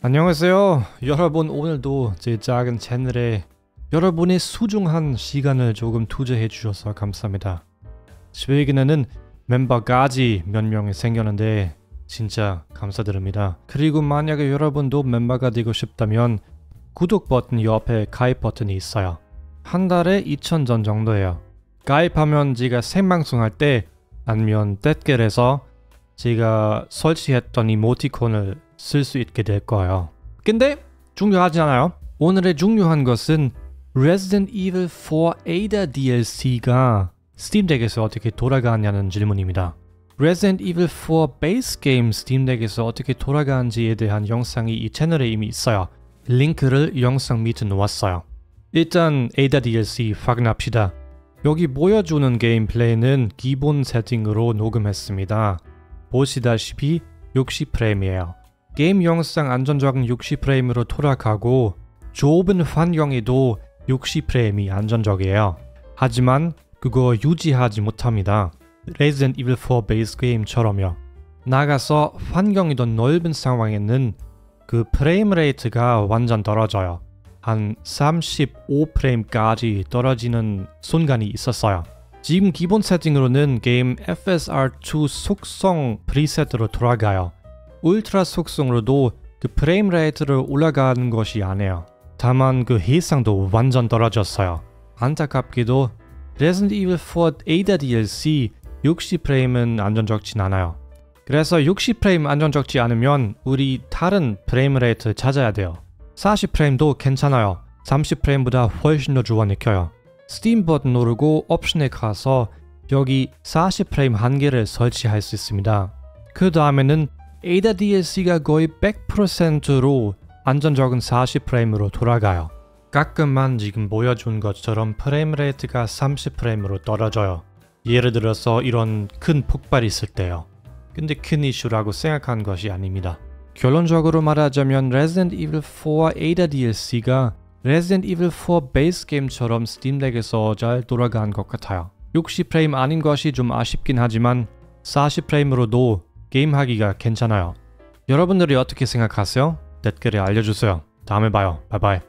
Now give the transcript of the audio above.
안녕하세요. 여러분 오늘도 제 작은 채널에 여러분의 소중한 시간을 조금 투자해 주셔서 감사합니다. 최근에는 멤버까지 몇 명이 생겼는데 진짜 감사드립니다. 그리고 만약에 여러분도 멤버가 되고 싶다면 구독 버튼 옆에 가입 버튼이 있어요. 한 달에 2,000전 정도예요. 가입하면 제가 생방송할 때 아니면 댓글에서 제가 설치했던 이모티콘을 쓸 수 있게 될 거예요. 근데 중요하지 않아요. 오늘의 중요한 것은 Resident Evil 4 Ada DLC가 Steam Deck에서 어떻게 돌아가냐는 질문입니다. Resident Evil 4 base game Steam Deck에서 어떻게 돌아가는지에 대한 영상이 이 채널에 이미 있어요. 링크를 영상 밑에 놓았어요. 일단 Ada DLC 확인합시다. 여기 보여주는 게임 플레이는 기본 세팅으로 녹음했습니다. 보시다시피 60프레임이에요. 게임 영상 안전적인 60프레임으로 돌아가고 좁은 환경에도 60프레임이 안전적이에요. 하지만 그거 유지하지 못합니다. Resident Evil 4 베이스 게임처럼요. 나가서 환경이 더 넓은 상황에는 그 frame rate가 완전 떨어져요. 한 35프레임까지 떨어지는 순간이 있었어요. 지금 기본 세팅으로는 게임 FSR2 속성 preset으로 돌아가요. 울트라 속성으로도 그 frame rate를 올라가는 것이 아니에요. 다만 그 해상도 완전 떨어졌어요. 안타깝게도 Resident Evil 4 Ada DLC 60프레임은 안전적진 않아요. 그래서 60프레임 안전적지 않으면 우리 다른 frame rate 찾아야 돼요. 40프레임도 괜찮아요. 30프레임보다 훨씬 더 좋아 느껴요. 스팀 버튼 누르고 옵션에 가서 여기 40프레임 한계를 설치할 수 있습니다. 그 다음에는 Ada DLC가 거의 100%로 안전적인 40프레임으로 돌아가요. 가끔만 지금 보여준 것처럼 frame rate가 30프레임으로 떨어져요. 예를 들어서 이런 큰 폭발이 있을 때요. 근데 큰 이슈라고 생각한 것이 아닙니다. 결론적으로 말하자면 Resident Evil 4 Ada DLC가 Resident Evil 4 베이스 게임처럼 스팀덱에서 잘 돌아간 것 같아요. 60프레임 아닌 것이 좀 아쉽긴 하지만 40프레임으로도 게임하기가 괜찮아요. 여러분들이 어떻게 생각하세요? 댓글에 알려주세요. 다음에 봐요. 바이바이.